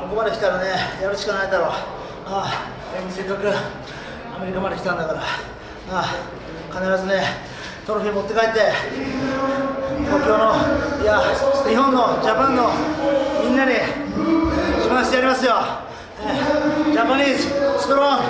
ここまで来たらねやるしかないだろう。ああせっかくアメリカまで来たんだからああ必ずねトロフィー持って帰って東京のいや日本のジャパンのみんなに自慢してやりますよ。えジャパニーズストロング